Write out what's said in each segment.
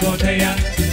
botella.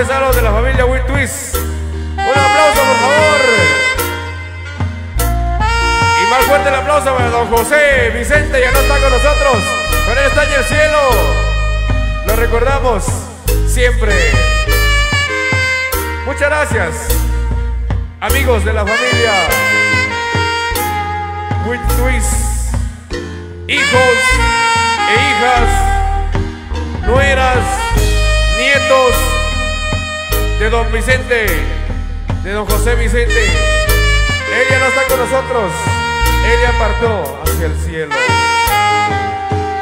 ¿Dónde están los de la familia Will Twist? Un aplauso, por favor. Y más fuerte el aplauso para don José Vicente, ya no está con nosotros, pero está en el cielo. Lo recordamos siempre. Muchas gracias, amigos de la familia Will Twist, hijos e hijas, nueras, nietos de don Vicente, de don José Vicente. Él ya no está con nosotros, él ya partió hacia el cielo.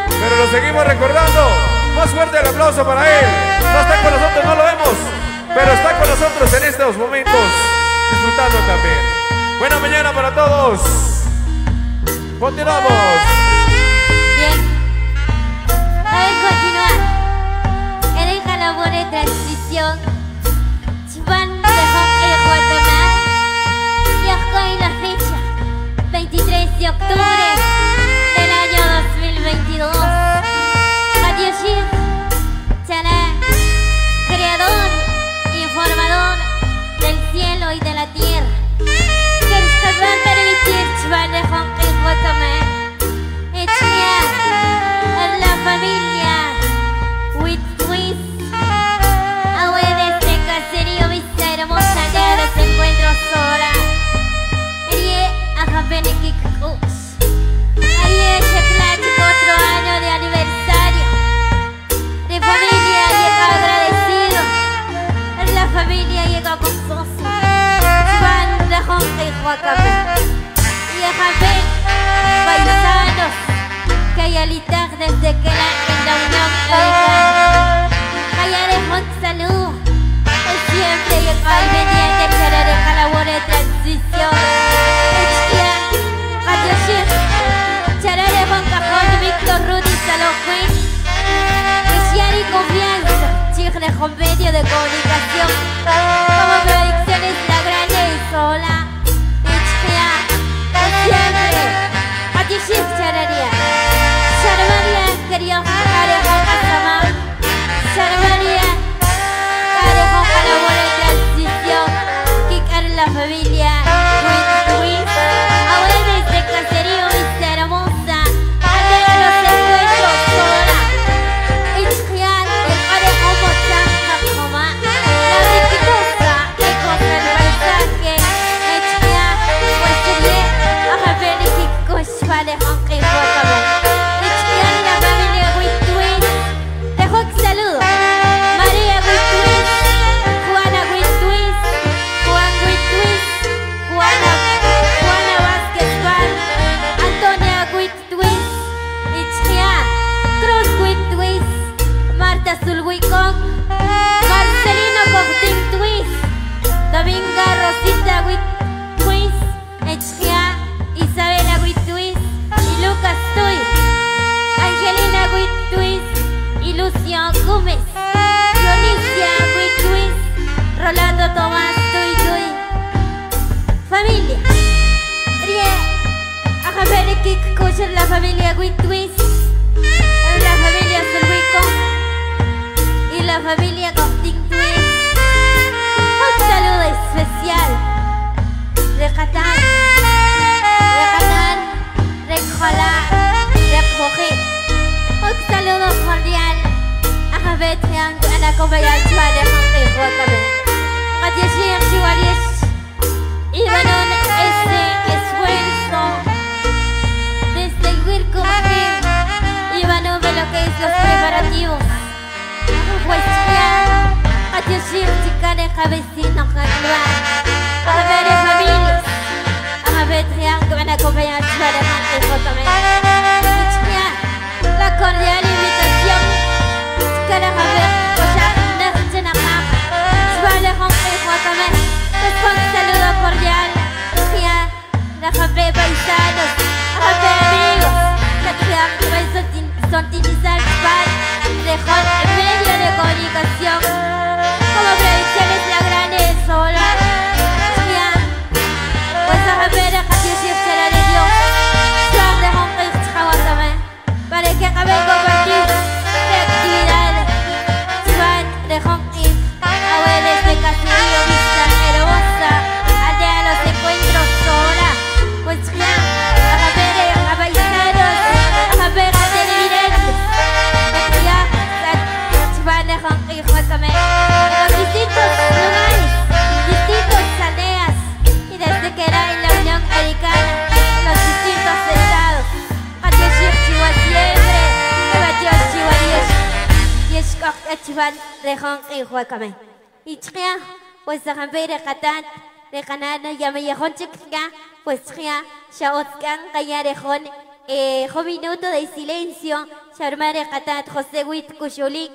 Pero lo seguimos recordando. Más fuerte el aplauso para él. No está con nosotros, no lo vemos, pero está con nosotros en estos momentos, disfrutando también. Buena mañana para todos. Continuamos. Tata. Familia with twist. La familia Zulwico. Y la familia Costing Twist. Un saludo especial. De Catán. De Catán. De Jolá. De Jorge. Un saludo cordial a Javet Yang, a la compañía de Jorge Guacame. A Yeshir Chihuarish. Y bueno, este esfuerzo de seguir como Y bueno, ve lo que es los preparativos. Pues ya, a Yeshir Chicane Javecino Januar. A ver, familias. A Javet Yang, a la compañía de Jorge chuan rejon y huacame. Y chria, pues a jambe de katan, de canana llama yajón chica, pues chria, shaotkan kaya rejon, eh, jo minuto de silencio, charmare katan José Huit Kushulik,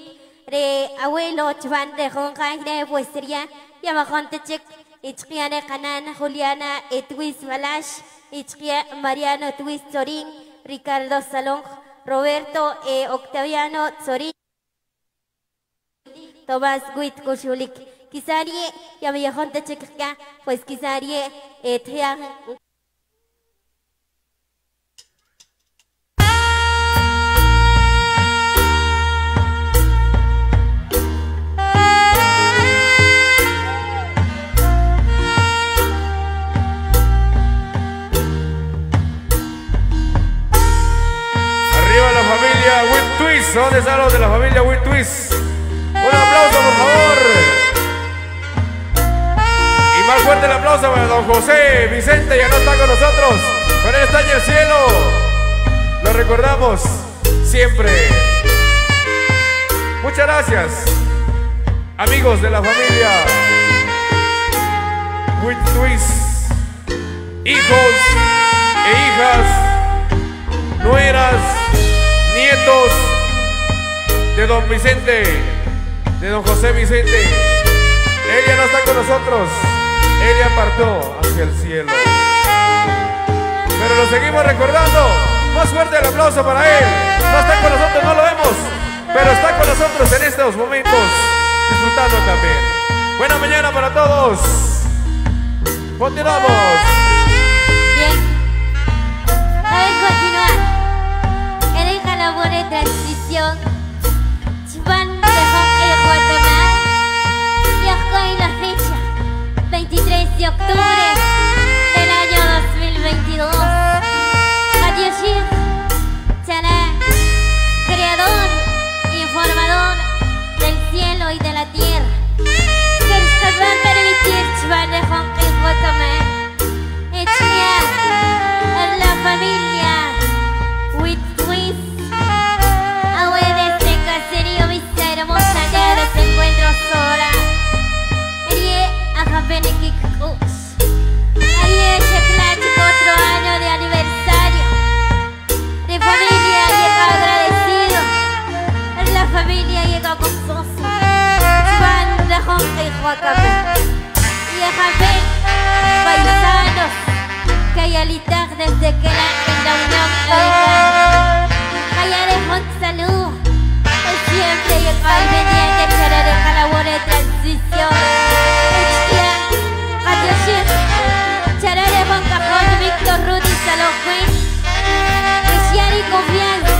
re abuelo chuan rejon kaya pues sería, llama jonte chic, y chria de canana Juliana Etwis Balash, y chria Mariano Etwis Zorin, Ricardo Salón, Roberto eh, Octaviano Zorin. Tomás Guit Kushulik. Kisarie, ya me dejó de checar, pues kisarie, eh, tria. Arriba la familia Wit Twist. ¿Dónde están los de la familia Wit Twist? Don José Vicente, ya no está con nosotros, pero está en el cielo. Lo recordamos siempre. Muchas gracias, amigos de la familia Twist, hijos e hijas nueras, nietos de don Vicente, de don José Vicente. Él ya no está con nosotros, él ya partió hacia el cielo. Pero lo seguimos recordando. Más fuerte el aplauso para él. No está con nosotros, no lo vemos, pero está con nosotros en estos momentos, disfrutando también. Buena mañana para todos. Continuamos. Bien. Saben continuar. En esta labor de transición, Chupán dejó el Guatemala y la 23 de octubre del año 2022. Adiós, Chalá, creador y informador del cielo y de la tierra. Jonge y ajapene, paisanos que hay alitar desde que la, en la unión lo dejaron. Callaré un saludo, es siempre y el cual pendiente que le deja la buena transición. Adiós, cajón, Víctor Rudy, Salón Queen. Confianza,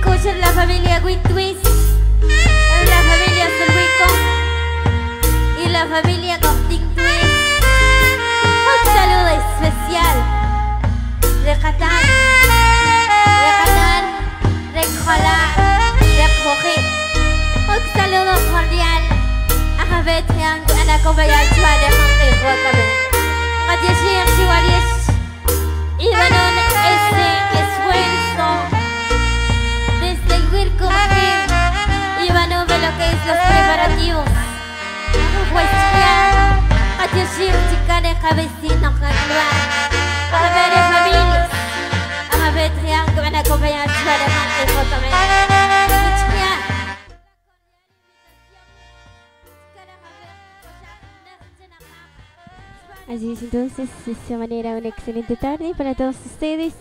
escuches la familia Witwis, la familia Solwico y la familia Costing Twist. Un saludo especial de Qatar, de Qatar, de Khala, de Khouji. Un saludo cordial a Javetrian, a la compañía de Juan de los preparativos. Ya, a chica. A ver, familias. A ver, trián, que van a acompañar a. Así es, entonces, de esta manera, una excelente tarde para todos ustedes.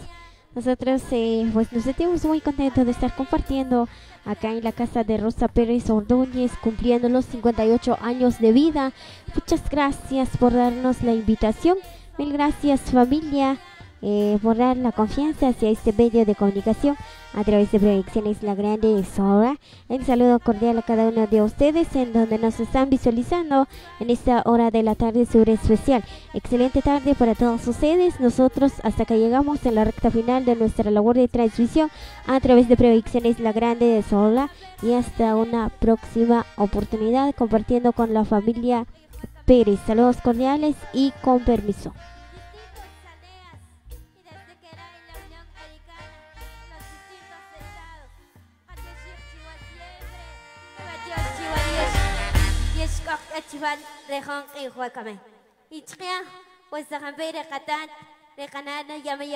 Nosotros eh, pues nos sentimos muy contentos de estar compartiendo acá en la casa de Rosa Pérez Ordóñez, cumpliendo los 58 años de vida. Muchas gracias por darnos la invitación. Mil gracias familia eh, por dar la confianza hacia este medio de comunicación a través de Proyecciones La Grande Sora. Un saludo cordial a cada uno de ustedes en donde nos están visualizando en esta hora de la tarde sobre especial. Excelente tarde para todos ustedes. Nosotros hasta que llegamos en la recta final de nuestra labor de transmisión a través de Proyecciones La Grande de Sola y hasta una próxima oportunidad compartiendo con la familia Pérez. Saludos cordiales y con permiso. Chivan rejon y huacame. Y tria, pues a camper de catan, de canana, llama y